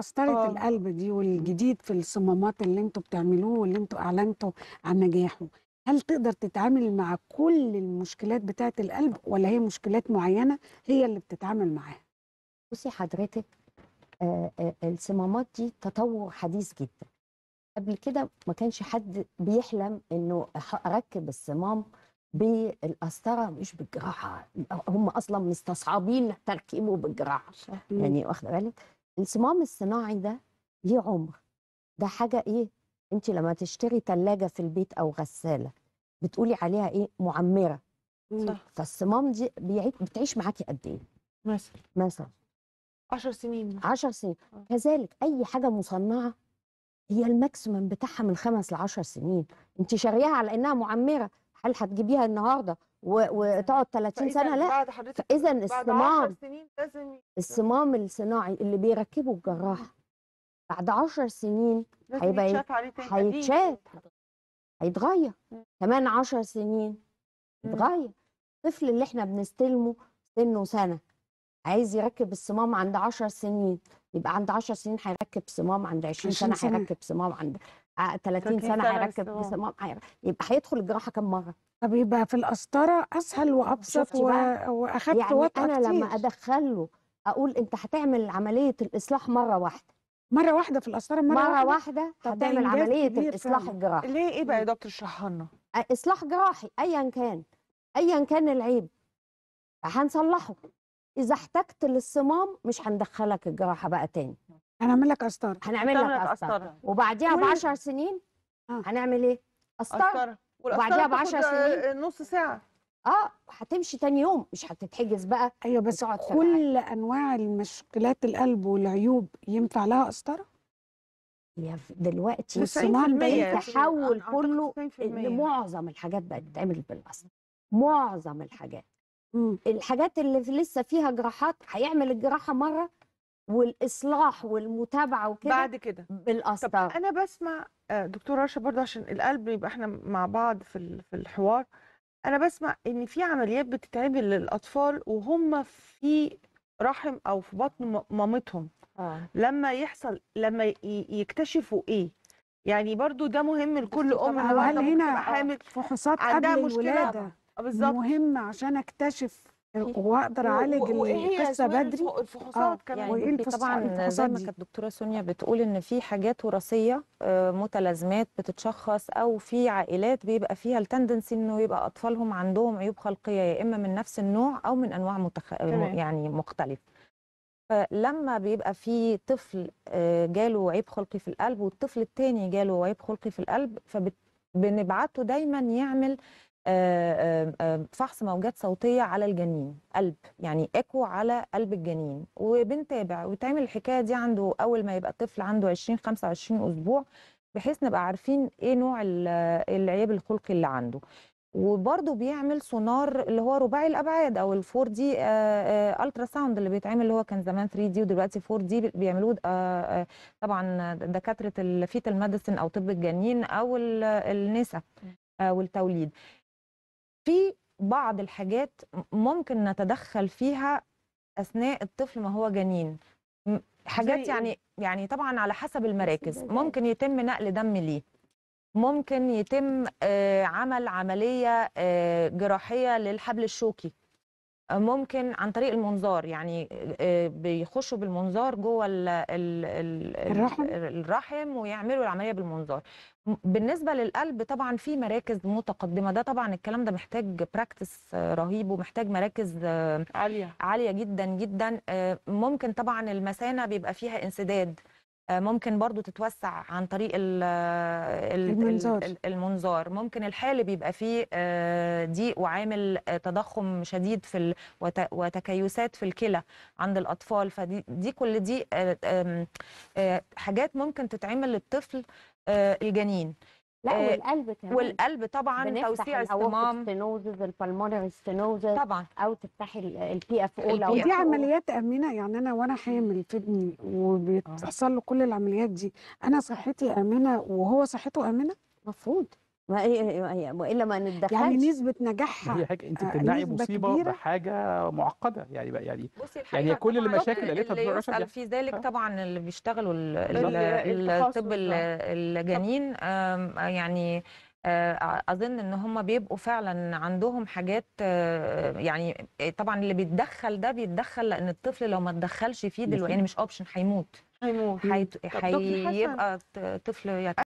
قسطره آه. القلب دي والجديد في الصمامات اللي أنتوا بتعملوه واللي أنتوا أعلنتوا عن نجاحه. هل تقدر تتعامل مع كل المشكلات بتاعة القلب ولا هي مشكلات معينة هي اللي بتتعامل معاها؟ بصي حضرتك آه، آه، الصمامات دي تطور حديث جدا. قبل كده ما كانش حد بيحلم إنه أركب الصمام بالقسطرة مش بالجراحة. هم أصلا مستصعبين تركيبه بالجراحة. يعني واخدة بالك؟ الصمام الصناعي ده ليه عمر. ده حاجة إيه؟ أنت لما تشتري ثلاجه في البيت أو غسالة بتقولي عليها إيه؟ معمرة. مم. صح. فالصمام دي بيعي- بتعيش معاكي قد إيه؟ مثلا. مثلا. 10 سنين مثلاً. 10 سنين. آه. كذلك أي حاجة مصنعة هي الماكسيمم بتاعها من خمس ل 10 سنين. أنت شارياها على إنها معمرة. هل هتجيبيها النهارده. وتقعد 30 سنة لا 10 الصمام الصمام الصناعي اللي بيركبه الجراح بعد 10 سنين هيبقى. هيتشاف هيتغير. كمان 10 سنين. يتغير الطفل اللي إحنا بنستلمه سنه سنه عايز يركب الصمام عند 10 سنين يبقى عند 10 سنين هيركب صمام عند 20 سنة 20 سنة. هيركب صمام عند 30 30 سنة هيركب صمام. يبقى هيدخل الجراحة كم مرة؟ طب يبقى في القسطره أسهل وأبسط و... وأخدت يعني وقت أنا كتير. لما أدخله أقول أنت هتعمل عملية الإصلاح مرة واحدة. مرة واحدة في القسطره مرة, مرة, واحدة؟ هتعمل عملية الإصلاح. الجراحي. ليه؟ إيه بقى يا دكتور اشرحها لنا. إصلاح جراحي ايا كان. ايا كان العيب. هنصلحه. إذا احتجت للصمام مش هندخلك الجراحة بقى تاني. هنعمل لك قسطرة. هنعمل لك قسطرة قسطرة. وبعديها ب كل- 10 سنين آه. هنعمل إيه؟ قسطرة. قسطرة. وبعديها ب والقسطرة 10 بتاخد، سنين. آه، نص ساعة. آه هتمشي تاني يوم. مش هتتحجز بقى. أيوه بس في كل أنواع المشكلات القلب والعيوب ينفع لها قسطرة؟ هي دلوقتي والصمام ده التحول أعتقد كله 90%. إن معظم الحاجات بقت تتعمل بالقسطرة. معظم الحاجات. الحاجات اللي في- لسه فيها جراحات هيعمل الجراحة مرة والإصلاح والمتابعة وكده بعد كده. طب بالقسطره أنا بسمع آه، دكتور رشا برضه عشان القلب يبقى إحنا مع بعض في في الحوار. أنا بسمع إن في عمليات بتتعمل للأطفال وهم في رحم أو في بطن مامتهم. آه. لما يحصل لما يكتشفوا إيه. يعني برضو ده مهم لكل أم هل هنا حامل فحوصات قبل الولادة آه، بالظبط. مهم عشان أكتشف واقدر أعالج القصة بدري الف- الفحوصات كمان وإيه يعني طبعا زي ما؟ كانت الدكتوره سونيا بتقول إن في حاجات وراثية آه، متلازمات بتتشخص أو في عائلات بيبقى فيها التندنسي إنه يبقى أطفالهم عندهم عيوب خلقية يا إما من نفس النوع أو من أنواع متخ... تمام. يعني مختلفه فلما بيبقى في طفل آه، جاله عيب خلقي في القلب والطفل التاني جاله عيب خلقي في القلب فبنبعته دايما يعمل آه، آه، آه، فحص موجات صوتية على الجنين قلب يعني ايكو على قلب الجنين. وبنتابع وتعمل الحكاية دي عنده أول ما يبقى الطفل عنده 20 25 أسبوع بحيث نبقى عارفين إيه نوع ال- العيب الخلقي اللي عنده. وبرضه بيعمل سونار اللي هو رباعي الأبعاد أو الفور دي ultrasound اللي بيتعمل اللي هو كان زمان 3 D ودلوقتي 4 D بيعملوه آه، آه، طبعا دكاترة ال fetal medicine أو طب الجنين أو ال- النساء آه، والتوليد. في بعض الحاجات ممكن نتدخل فيها أثناء الطفل ما هو جنين. حاجات إيه؟ يعني يعني طبعا على حسب المراكز. ممكن يتم نقل دم ليه. ممكن يتم آه، عمل عملية آه، جراحية للحبل الشوكي. ممكن عن طريق المنظار يعني آه، بيخشوا بالمنظار جوه ال- ال- ال- ال- الرحم؟ الرحم ويعملوا العملية بالمنظار. بالنسبة للقلب طبعا في مراكز متقدمة ده طبعا الكلام ده محتاج براكتس رهيب ومحتاج مراكز آه، عالية. عالية جدا جدا. آه، ممكن طبعا المثانة بيبقى فيها انسداد. ممكن برضو تتوسع عن طريق ال- المنظار. ال- المنظار ممكن الحالب يبقى فيه آه، ضيق وعامل آه، تضخم شديد في وتكيسات في الكلى عند الأطفال فدي دي كل دي آه، آه، حاجات ممكن تتعمل للطفل آه، الجنين لا آه، والقلب كمان. والقلب طبعا توسيع الصمام. stenosis ال pulmonary stenosis طبعا. أو تفتحي ال PFO لو PFO. عمليات آمنة يعني أنا وأنا حامل في ابني وبيحصل له كل العمليات دي أنا صحتي آمنة وهو صحته آمنة؟ المفروض ما هي ما هي والا ما نتدخلش يعني نسبة نجاحها هي حاجة أنت آه، بتمنعي مصيبة كبيرة. بحاجة معقدة. يعني بقى يعني بصي يعني كل المشاكل اللي قالتها رشا يسأل في ذلك آه. طبعا اللي بيشتغلوا ال- التخصص. الطب ال- ده. الجنين. آم، يعني آه، أظن إن هم بيبقوا فعلا عندهم حاجات آه، يعني طبعا اللي بيتدخل ده بيتدخل لأن الطفل لو ما اتدخلش فيه دلوقتي يعني مش اوبشن هيموت. هيموت. دكتور هيبقى طفل